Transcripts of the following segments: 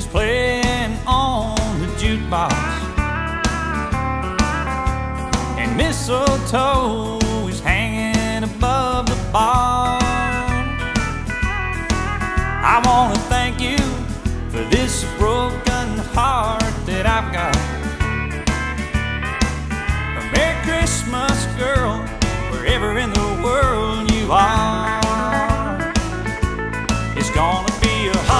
is playing on the jukebox. And mistletoe is hanging above the bar. I want to thank you for this broken heart that I've got. Merry Christmas, girl, wherever in the world you are. It's gonna be a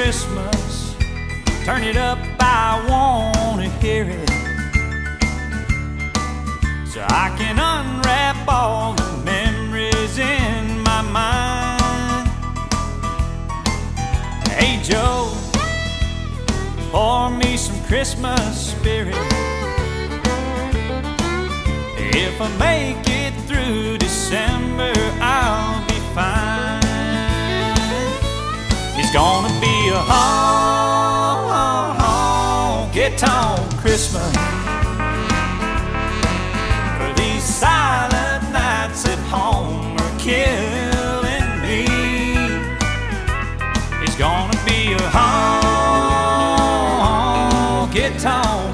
Christmas, turn it up, I wanna hear it. So I can unwrap all the memories in my mind. Hey Joe, pour me some Christmas spirit. If I make it honky-tonk Christmas. For these silent nights at home are killing me. It's gonna be a honky-tonk